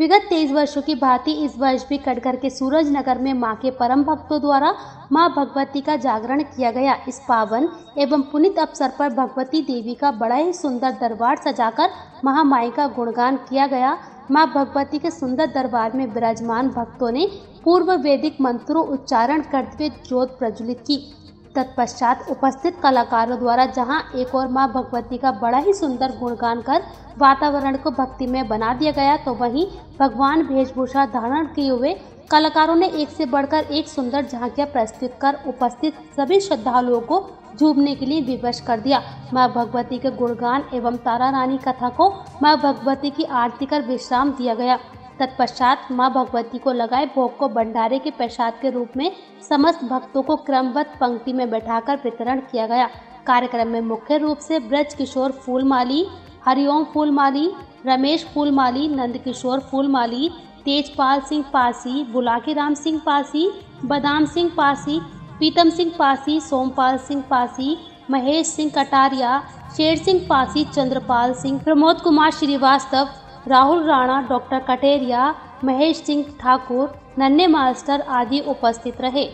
विगत तेईस वर्षों की भांति इस वर्ष भी कटघर के सूरज नगर में माँ के परम भक्तों द्वारा माँ भगवती का जागरण किया गया। इस पावन एवं पुनित अवसर पर भगवती देवी का बड़ा ही सुंदर दरबार सजाकर महामाई का गुणगान किया गया। माँ भगवती के सुंदर दरबार में विराजमान भक्तों ने पूर्व वैदिक मंत्रों उच्चारण करते हुए ज्योत प्रज्वलित की। तत्पश्चात उपस्थित कलाकारों द्वारा जहाँ एक और माँ भगवती का बड़ा ही सुंदर गुणगान कर वातावरण को भक्तिमय बना दिया गया तो वहीं भगवान वेशभूषा धारण किए हुए कलाकारों ने एक से बढ़कर एक सुंदर झांकियाँ प्रस्तुत कर उपस्थित सभी श्रद्धालुओं को झूमने के लिए विवश कर दिया। माँ भगवती के गुणगान एवं तारा रानी कथा को माँ भगवती की आरती कर विश्राम दिया गया। तत्पश्चात माँ भगवती को लगाए भोग को भंडारे के प्रसाद के रूप में समस्त भक्तों को क्रमबद्ध पंक्ति में बैठाकर वितरण किया गया। कार्यक्रम में मुख्य रूप से ब्रज किशोर फूलमाली, हरिओम फूलमाली, रमेश फूलमाली नंद किशोर फूलमाली, तेजपाल सिंह पासी बुलाकी राम सिंह पासी बदाम सिंह पासी पीतम सिंह पासी सोमपाल सिंह पासी महेश सिंह कटारिया, शेर सिंह पासी चंद्रपाल सिंह, प्रमोद कुमार श्रीवास्तव राहुल राणा डॉक्टर कटेरिया महेश सिंह ठाकुर नन्हे मास्टर आदि उपस्थित रहे।